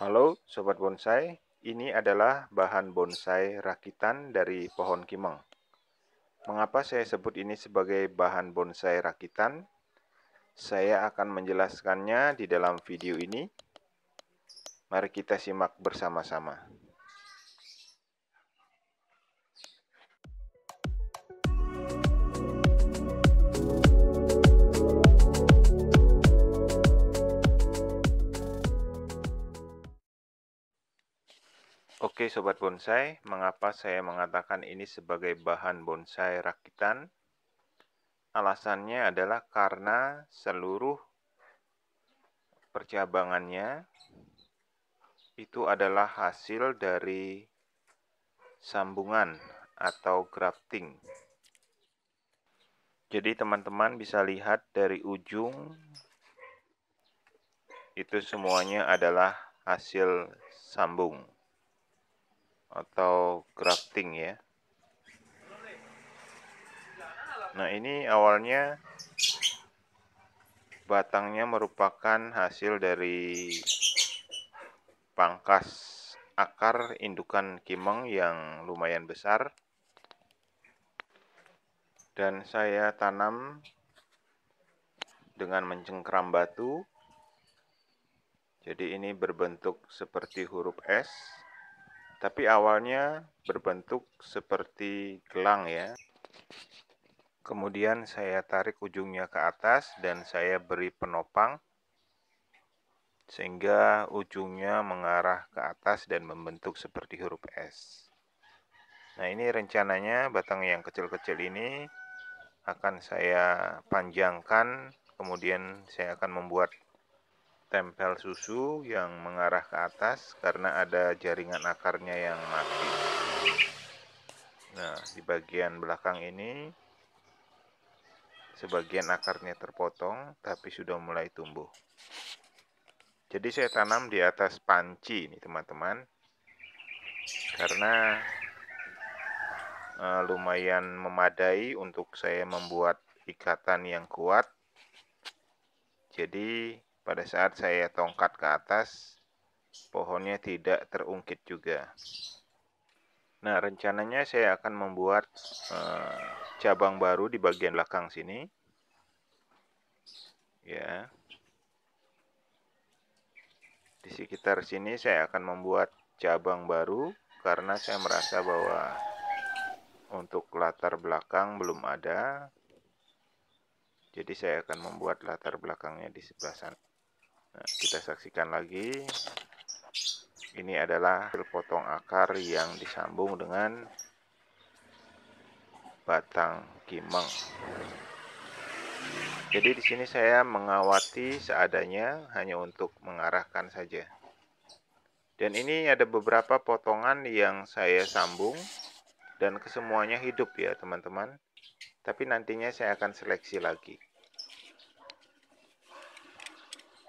Halo Sobat Bonsai, ini adalah bahan bonsai rakitan dari pohon kimeng. Mengapa saya sebut ini sebagai bahan bonsai rakitan? Saya akan menjelaskannya di dalam video ini. Mari kita simak bersama-sama. Oke Sobat Bonsai, mengapa saya mengatakan ini sebagai bahan bonsai rakitan? Alasannya adalah karena seluruh percabangannya itu adalah hasil dari sambungan atau grafting. Jadi teman-teman bisa lihat dari ujung itu semuanya adalah hasil sambung atau grafting ya. Nah, ini awalnya batangnya merupakan hasil dari pangkas akar indukan kimeng yang lumayan besar. Dan saya tanam dengan mencengkram batu. Jadi ini berbentuk seperti huruf S tapi awalnya berbentuk seperti gelang ya. Kemudian saya tarik ujungnya ke atas dan saya beri penopang sehingga ujungnya mengarah ke atas dan membentuk seperti huruf S. Nah, ini rencananya batang yang kecil-kecil ini akan saya panjangkan, kemudian saya akan membuat tempel susu yang mengarah ke atas karena ada jaringan akarnya yang mati. Nah, di bagian belakang ini sebagian akarnya terpotong tapi sudah mulai tumbuh. Jadi saya tanam di atas panci ini teman-teman. Karena uh, lumayan memadai untuk saya membuat ikatan yang kuat. Jadi pada saat saya tongkat ke atas, pohonnya tidak terungkit juga. Nah, rencananya saya akan membuat uh, cabang baru di bagian belakang sini. Ya. Di sekitar sini saya akan membuat cabang baru karena saya merasa bahwa untuk latar belakang belum ada. Jadi saya akan membuat latar belakangnya di sebelah sana. Nah, kita saksikan lagi. Ini adalah potong akar yang disambung dengan batang kimeng. Jadi di sini saya mengawati seadanya hanya untuk mengarahkan saja. Dan ini ada beberapa potongan yang saya sambung dan kesemuanya hidup ya teman-teman. Tapi nantinya saya akan seleksi lagi.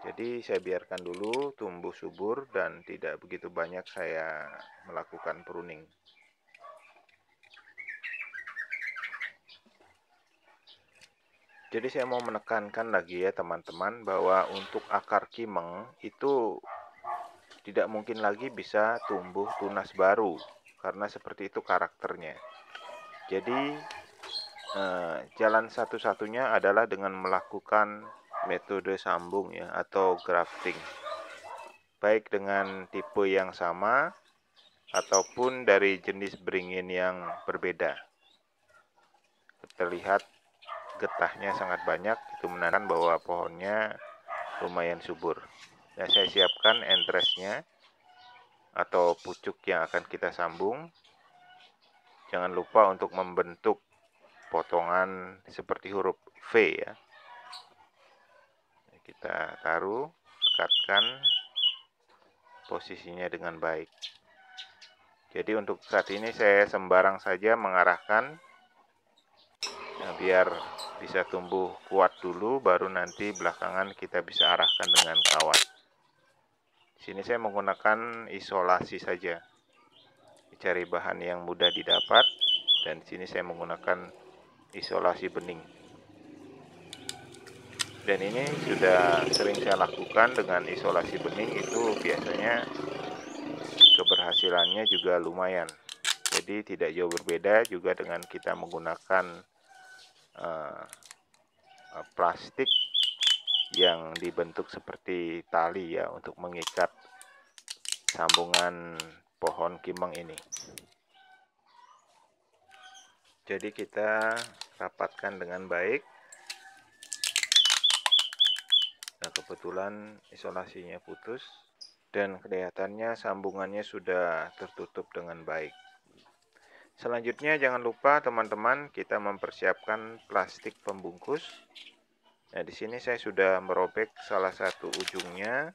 Jadi saya biarkan dulu tumbuh subur dan tidak begitu banyak saya melakukan pruning. Jadi saya mau menekankan lagi ya teman-teman bahwa untuk akar kimeng itu tidak mungkin lagi bisa tumbuh tunas baru karena seperti itu karakternya. Jadi eh, jalan satu-satunya adalah dengan melakukan metode sambung ya atau grafting. Baik dengan tipe yang sama ataupun dari jenis beringin yang berbeda. Terlihat getahnya sangat banyak itu menandakan bahwa pohonnya lumayan subur. Dan saya siapkan entresnya atau pucuk yang akan kita sambung. Jangan lupa untuk membentuk potongan seperti huruf V ya kita taruh dekatkan posisinya dengan baik. Jadi untuk saat ini saya sembarang saja mengarahkan nah, biar bisa tumbuh kuat dulu baru nanti belakangan kita bisa arahkan dengan kawat. Sini saya menggunakan isolasi saja. Cari bahan yang mudah didapat dan sini saya menggunakan isolasi bening dan ini sudah sering saya lakukan dengan isolasi bening itu biasanya keberhasilannya juga lumayan. Jadi tidak jauh berbeda juga dengan kita menggunakan uh, plastik yang dibentuk seperti tali ya untuk mengikat sambungan pohon kimeng ini. Jadi kita rapatkan dengan baik Nah, kebetulan isolasinya putus dan kelihatannya sambungannya sudah tertutup dengan baik. Selanjutnya jangan lupa teman-teman kita mempersiapkan plastik pembungkus. Nah, di sini saya sudah merobek salah satu ujungnya.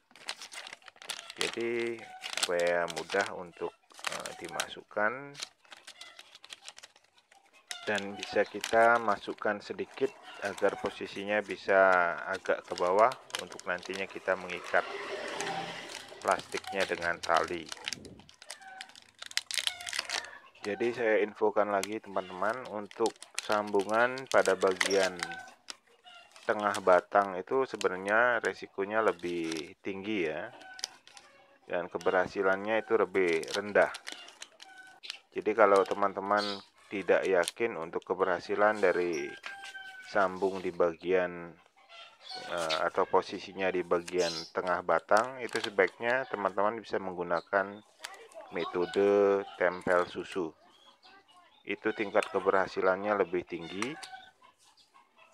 Jadi supaya mudah untuk uh, dimasukkan dan bisa kita masukkan sedikit agar posisinya bisa agak ke bawah untuk nantinya kita mengikat plastiknya dengan tali. Jadi saya infokan lagi teman-teman untuk sambungan pada bagian tengah batang itu sebenarnya resikonya lebih tinggi ya dan keberhasilannya itu lebih rendah. Jadi kalau teman-teman tidak yakin untuk keberhasilan dari sambung di bagian uh, atau posisinya di bagian tengah batang itu sebaiknya teman-teman bisa menggunakan metode tempel susu. Itu tingkat keberhasilannya lebih tinggi.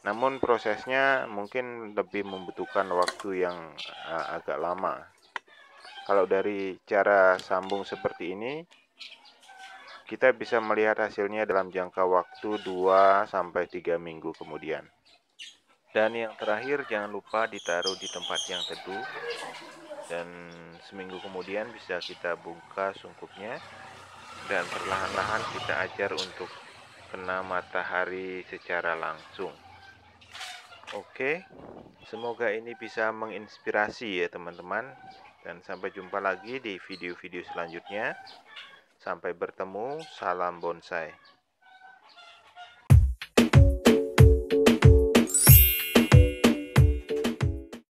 Namun prosesnya mungkin lebih membutuhkan waktu yang uh, agak lama. Kalau dari cara sambung seperti ini kita bisa melihat hasilnya dalam jangka waktu 2 sampai 3 minggu kemudian. Dan yang terakhir jangan lupa ditaruh di tempat yang teduh dan seminggu kemudian bisa kita buka sungkupnya dan perlahan-lahan kita ajar untuk kena matahari secara langsung. Oke, semoga ini bisa menginspirasi ya teman-teman dan sampai jumpa lagi di video-video selanjutnya. Sampai bertemu, salam bonsai.